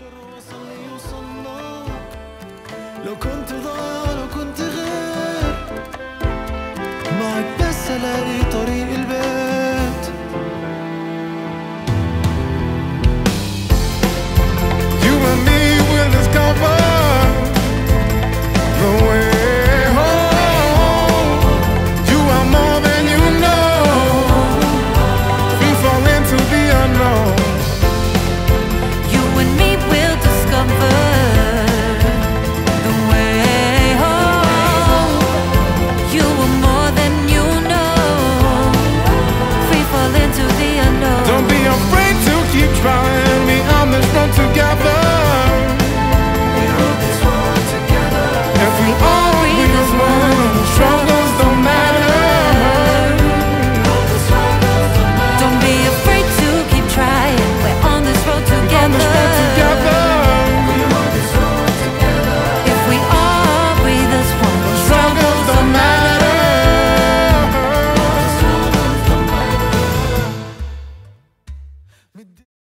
كنت ضايع لو كنت غير with